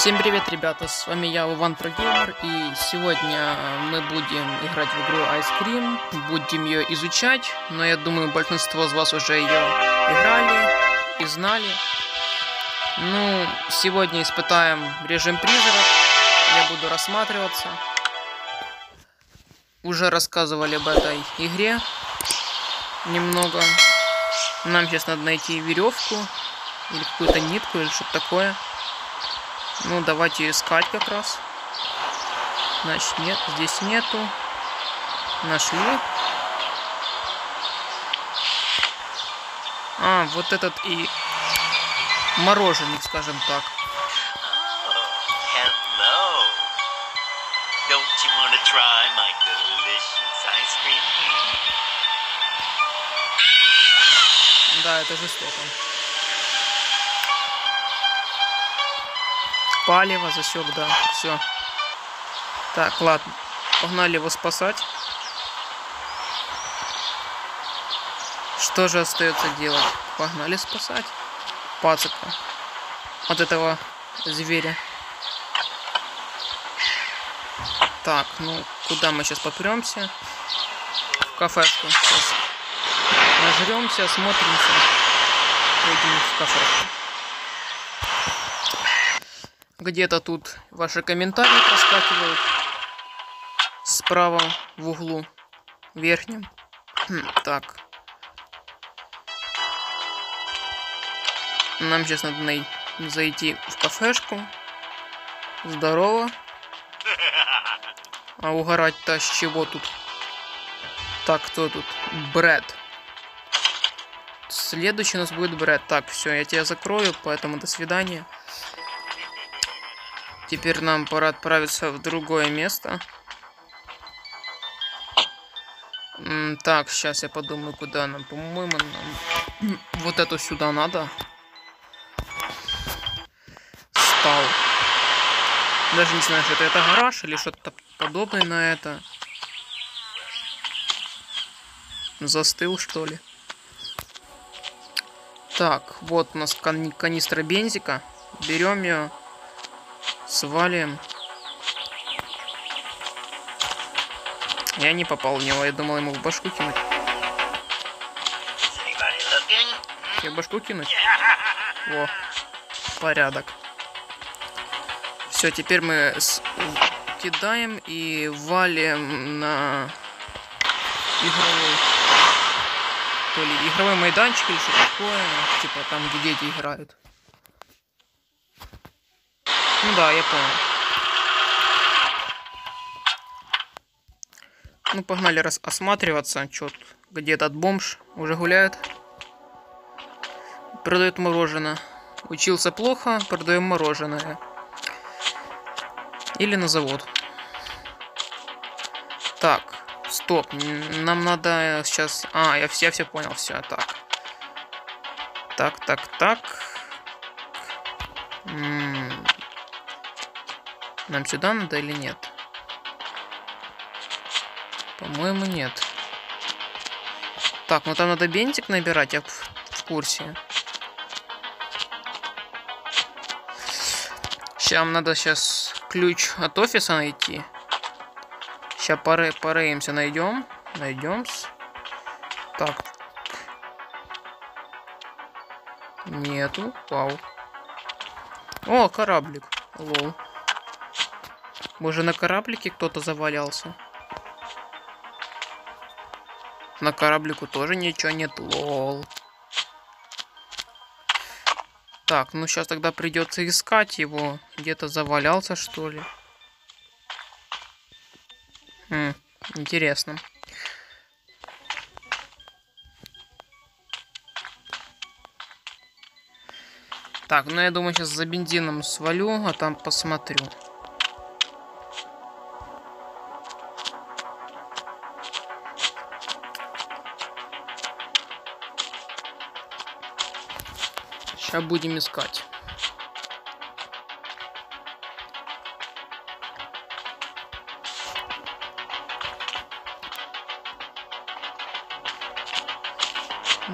Всем привет, ребята, с вами я, Иван Прогеймер, и сегодня мы будем играть в игру Ice Cream, будем ее изучать, но я думаю, большинство из вас уже ее играли и знали. Ну, сегодня испытаем режим призрак, я буду рассматриваться. Уже рассказывали об этой игре немного. Нам сейчас надо найти веревку или какую-то нитку или что-то такое. Ну, давайте искать как раз. Значит, нет, здесь нету. Нашли. А, вот этот и мороженик, скажем так. Да, это жестоко. Палево засек, да, все. Так, ладно. Погнали его спасать. Что же остается делать? Погнали спасать. Пацика. От этого зверя. Так, ну, куда мы сейчас попремся? В кафешку сейчас. Нажремся, смотримся. Пойдем в кафешку. Где-то тут ваши комментарии проскакивают. Справа в углу. Верхнем. Хм, так. Нам сейчас надо най- зайти в кафешку. Здорово. А угорать-то с чего тут? Так, кто тут? Брэд. Следующий у нас будет Брэд. Так, все, я тебя закрою, поэтому до свидания. Теперь нам пора отправиться в другое место. Так, сейчас я подумаю, куда нам. По-моему, нам вот эту сюда надо. Стал. Даже не знаю, что это, это гараж или что-то подобное на это. Застыл, что ли? Так, вот у нас кани- канистра бензика. Берем ее, свалим. Я не попал в него, я думал ему в башку кинуть. Тебе башку кинуть? Во, порядок. Все, теперь мы с- кидаем и валим на игровой то ли игровой майданчик или что такое, типа там, где дети играют. Ну да, я понял. Ну, погнали раз осматриваться, чё тут, где этот бомж уже гуляет. Продает мороженое. Учился плохо, продаем мороженое. Или на завод. Так, стоп. Нам надо сейчас... А, я я все понял, все, так. Так, так, так. М, Нам сюда надо или нет? По-моему, нет. Так, ну там надо бентик набирать, я в, в курсе. Сейчас надо сейчас ключ от офиса найти. Сейчас поры, порыемся, найдем. Найдем. Так. Нету. Вау. О, кораблик. Лол. Может на кораблике кто-то завалялся? На кораблику тоже ничего нет. Лол. Так, ну сейчас тогда придется искать его. Где-то завалялся, что ли. Хм, интересно. Так, ну я думаю, сейчас за бензином свалю, а там посмотрю. Сейчас будем искать.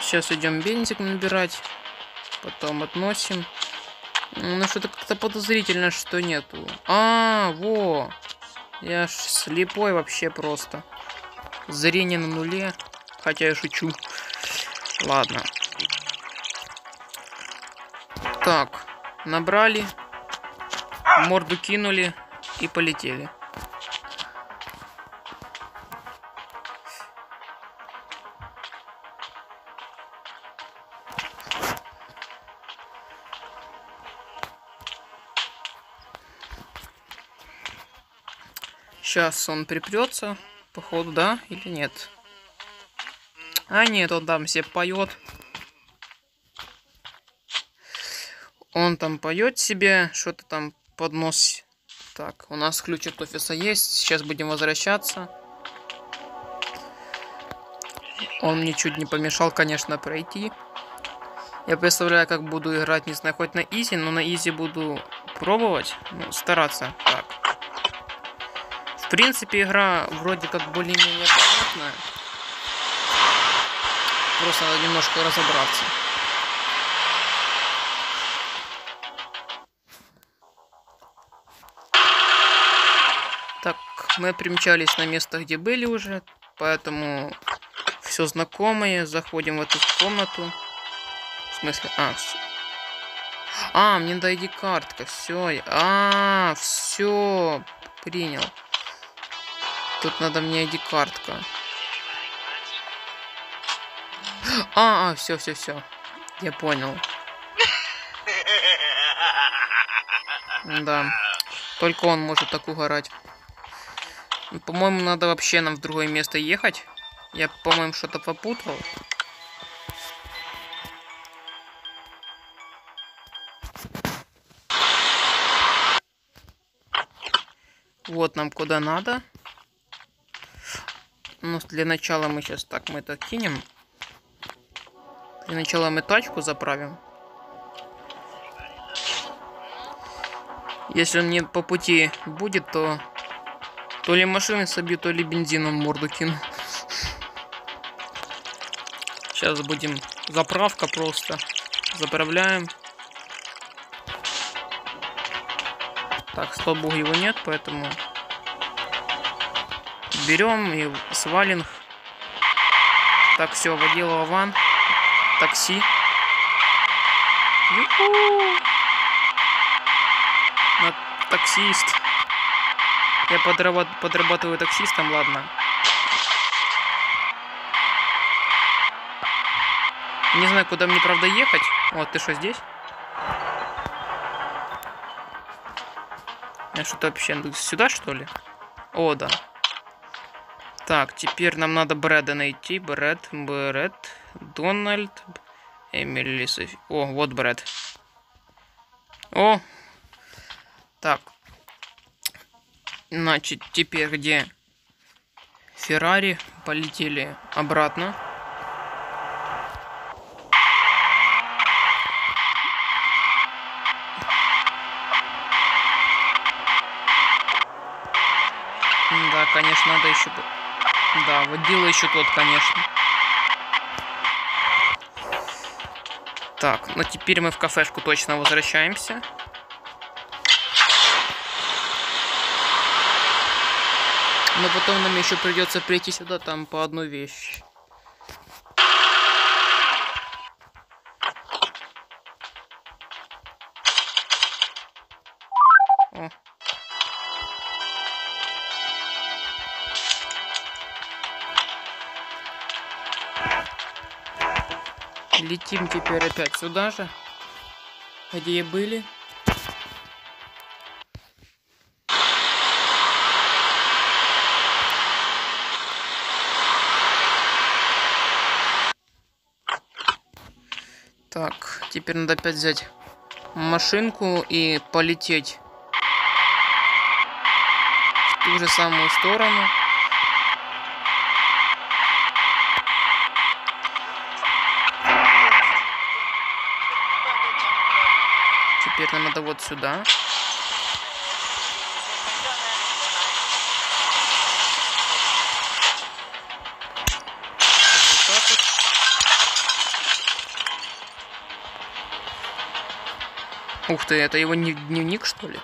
Сейчас идем бензик набирать. Потом относим. Ну, что-то как-то подозрительно, что нету. А, во! Я ж слепой вообще просто. Зрение на нуле. Хотя я шучу. Ладно. Так, набрали, морду кинули и полетели. Сейчас он припрется, походу, да или нет? А нет, он там все поет. Он там поет себе, что-то там под нос. Так, у нас ключ от офиса есть. Сейчас будем возвращаться. Он мне чуть не помешал, конечно, пройти. Я представляю, как буду играть, не знаю, хоть на изи, но на изи буду пробовать, ну, стараться. Так. В принципе, игра вроде как более-менее понятная. Просто надо немножко разобраться. Мы примчались на место, где были уже, поэтому все знакомое. Заходим в эту комнату. В смысле? А, все. А, мне надо ID-картка. Все. А, все. Принял. Тут надо мне ID-картка. А, а, все, все, все. Я понял. Да. Только он может так угорать. По-моему, надо вообще нам в другое место ехать. Я, по-моему, что-то попутал. Вот нам куда надо. Ну, для начала мы сейчас так, мы это кинем. Для начала мы тачку заправим. Если он мне по пути будет, то то ли машины собью, то ли бензином морду кину. Сейчас будем... Заправка просто. Заправляем. Так, слава богу, его нет, поэтому... Берем и свалим. Так, все, водила ван. Такси. Ю-ху! Таксист. Я подрабат подрабатываю таксистом, ладно. Не знаю, куда мне, правда, ехать. Вот, ты что, здесь? Я что-то вообще... Сюда, что ли? О, да. Так, теперь нам надо Брэда найти. Брэд, Брэд, Дональд, Эмили, Софи. О, вот Брэд. О! Так, Значит, теперь где Феррари полетели обратно. Да, конечно, надо еще... Да, водила еще тот, конечно. Так, ну теперь мы в кафешку точно возвращаемся. Но потом нам еще придется прийти сюда, там по одну вещь. Летим теперь опять сюда же, где были. Теперь надо опять взять машинку и полететь в ту же самую сторону. Теперь нам надо вот сюда. Ух ты, это его днев- дневник, что ли?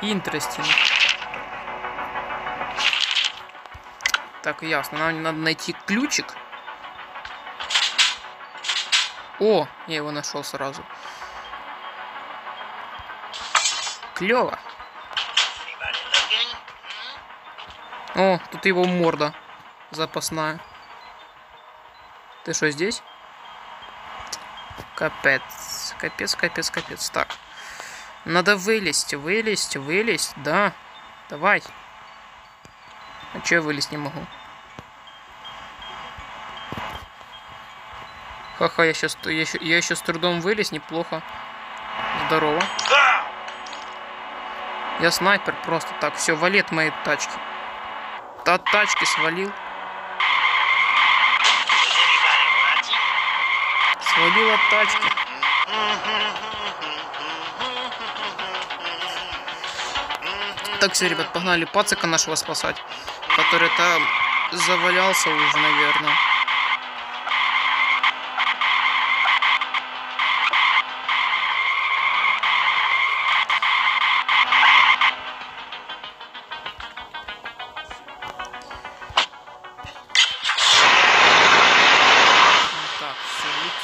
Интересно. Так, ясно. Нам надо найти ключик. О, я его нашел сразу. Клево. О, тут его морда запасная. Ты что, здесь? Капец, капец, капец, капец. Так. Надо вылезть, вылезть, вылезть, да. Давай. А че я вылезть не могу? Ха-ха, я сейчас, я, еще, я еще с трудом вылез, неплохо. Здорово. Я снайпер просто так. Все, вали от моей тачки. От тачки свалил. Свалил от тачки. Так, все, ребят, погнали пацика нашего спасать. Который там завалялся уже, наверное.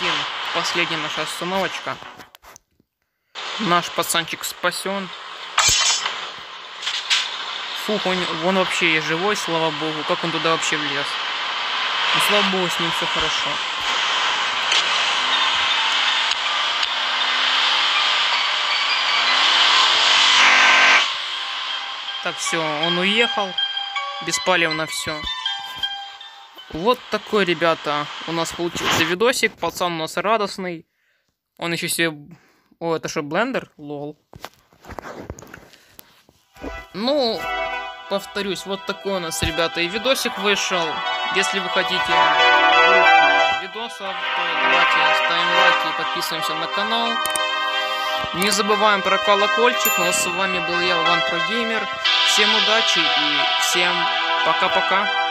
Летим. Последняя наша остановочка. Наш пацанчик спасен. Фух, он, он вообще и живой, слава богу. Как он туда вообще влез? Ну, слава богу, с ним все хорошо. Так, все, он уехал. Беспалевно все. Вот такой, ребята, у нас получился видосик. Пацан у нас радостный. Он еще себе... О, это что, блендер? Лол. Ну, повторюсь, вот такой у нас, ребята, и видосик вышел. Если вы хотите видосов, то давайте ставим лайки и подписываемся на канал. Не забываем про колокольчик. Ну, а с вами был я, Ван Про. Всем удачи и всем пока-пока.